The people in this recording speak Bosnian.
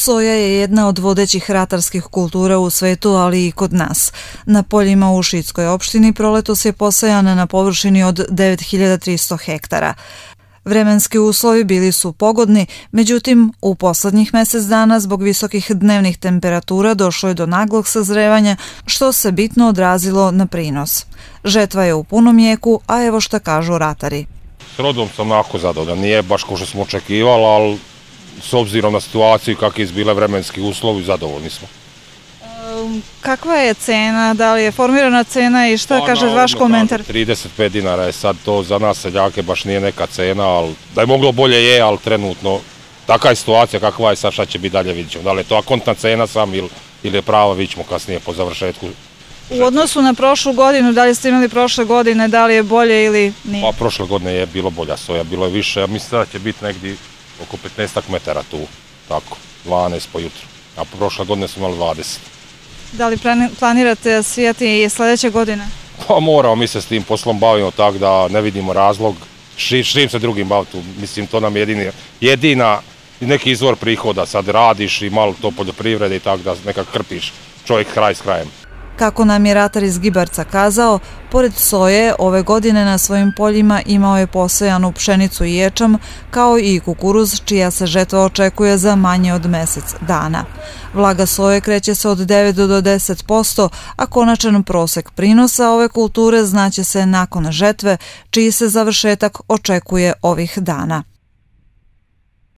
Soja je jedna od vodećih ratarskih kultura u svetu, ali i kod nas. Na poljima u Šitskoj opštini proletos je posajana na površini od 9300 hektara. Vremenski uslovi bili su pogodni, međutim, u poslednjih mesec dana zbog visokih dnevnih temperatura došlo je do naglog sazrevanja, što se bitno odrazilo na prinos. Žetva je u punom jeku, a evo šta kažu ratari. S rodom sam jako zadovoljan, nije baš kao što smo očekivali, ali s obzirom na situaciju kakve izbile vremenski uslovi, zadovoljni smo. Kakva je cena, da li je formirana cena i šta Pa, kaže vaš komentar? kažu 35 dinara je sad to za nas seljake baš nije neka cena, ali da je moglo bolje je, ali trenutno takva je situacija kakva je sad šta će biti dalje vidjet ćemo. Da li je to akontna cena sam ili, ili je prava vidjet ćemo kasnije po završetku. U odnosu na prošlu godinu, da li ste imali prošle godine, da li je bolje ili nije? Pa prošle godine je bilo bolja soja, bilo je više, ja mislim da će biti negdje oko 15 metara tu, tako, 12 po jutru. A prošle godine smo imali 20. Da li plani- planirate sijati i sljedeće godine? Pa moramo mi se s tim poslom bavimo tako da ne vidimo razlog ši, s čim se drugim baviti. Mislim, to nam je jedini, jedina neki izvor prihoda. Sad radiš i malo to poljoprivrede i tako da nekak krpiš čovjek kraj s krajem. Kako nam je ratar iz Gibarca kazao, pored soje, ove godine na svojim poljima imao je posejanu pšenicu i ječam, kao i kukuruz, čija se žetva očekuje za manje od mesec dana. Vlaga soje kreće se od 9 do 10%, a konačan prosek prinosa ove kulture znaće se nakon žetve, čiji se završetak očekuje ovih dana.